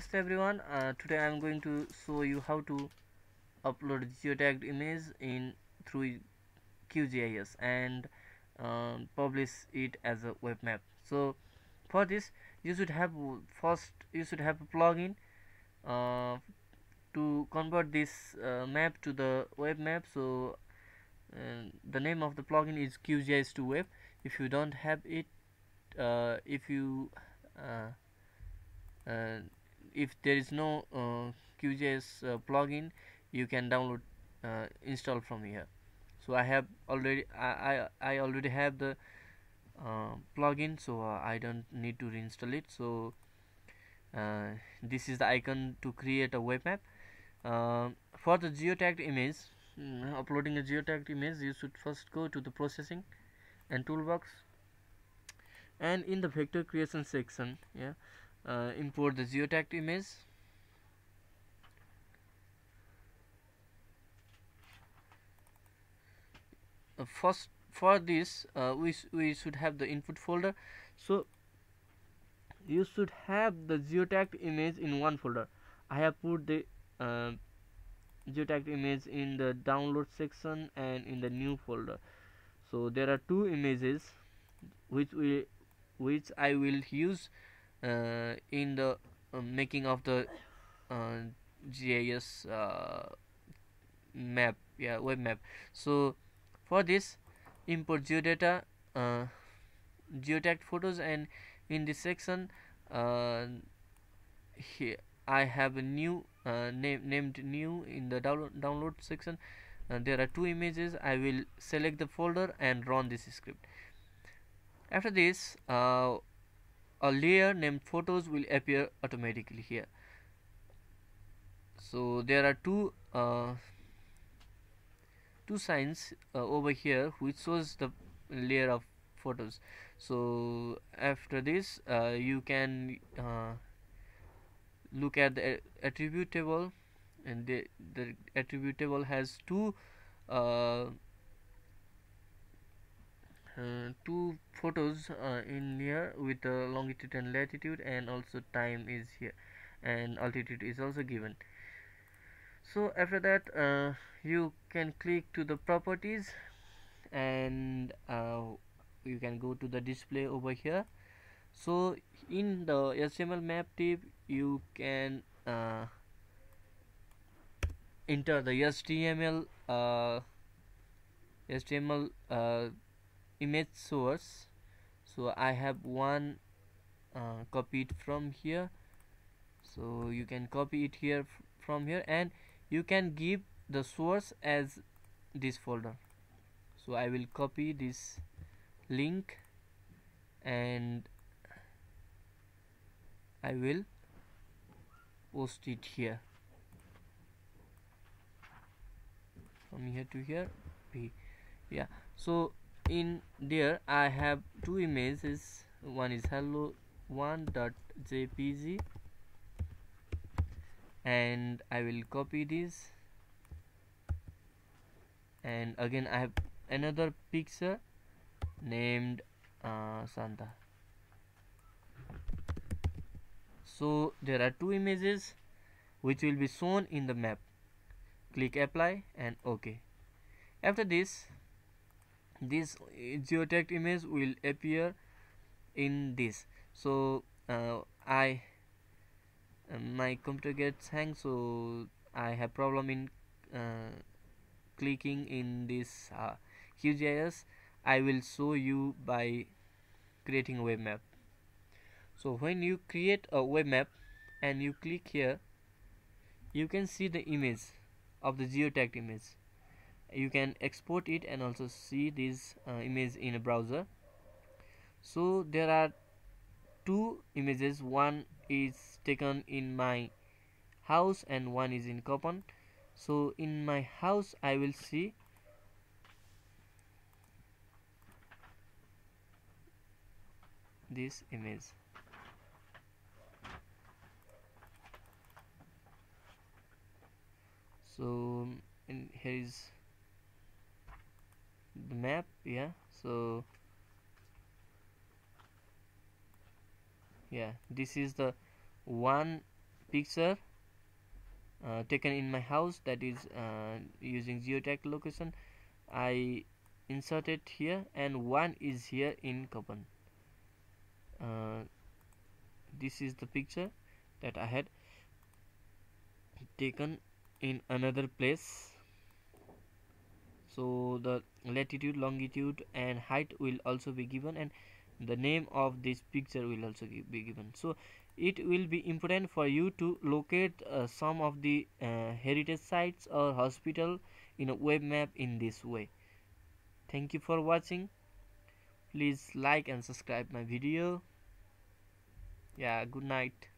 Namaste everyone, uh, today I am going to show you how to upload geotagged image in through QGIS and uh, publish it as a web map. So for this you should have first you should have a plugin uh, to convert this uh, map to the web map. So uh, the name of the plugin is QGIS to web. If you don't have it, uh, if you if there is no uh, QGIS uh, plugin you can download uh, install from here. So I have already I, I, I already have the uh, plugin so uh, I don't need to reinstall it. So uh, this is the icon to create a web map for the geotagged image mm, uploading a geotagged image you should first go to the processing and toolbox. And in the vector creation section yeah uh, import the geotagged image. Uh, first for this uh, we, we should have the input folder. So you should have the geotagged image in one folder. I have put the uh, geotagged image in the download section and in the new folder. So there are two images which we which I will use in the uh, making of the uh, GIS map yeah web map. So for this import geodata uh, geotagged photos and in this section uh, here I have a new uh, name named new in the download download section. There are two images. I will select the folder and run this script. After this a layer named photos will appear automatically here. So there are two uh, two signs uh, over here which shows the layer of photos. So after this uh, you can uh, look at the attribute table and the, the attribute table has two uh, two photos uh, in here with the longitude and latitude and also time is here and altitude is also given. So after that uh, you can click to the properties and uh, you can go to the display over here. So in the HTML map tip you can uh, enter the HTML HTML image source. So I have one uh, copied from here. So you can copy it here from here. And you can give the source as this folder. So I will copy this link. And I will post it here. From here to here yeah. So in there I have two images. One is hello one dot jpg and I will copy this. And again I have another picture named uh, Santa. So there are two images which will be shown in the map. Click apply and ok after this this geotagged image will appear in this. So uh, I uh, my computer gets hang so I have problem in uh, clicking in this uh, QGIS I will show you by creating a web map. So when you create a web map and you click here you can see the image of the geotagged image you can export it and also see this uh, image in a browser. So there are two images. One is taken in my house and one is in Kopan so in my house I will see this image. So in here is the map yeah so yeah this is the one picture uh, taken in my house that is uh, using geotag location. I insert it here and one is here in Kopan uh, this is the picture that I had taken in another place so the latitude longitude and height will also be given and the name of this picture will also be given. So it will be important for you to locate uh, some of the uh, heritage sites or hospital in a web map in this way. Thank you for watching. Please like and subscribe my video. Yeah good night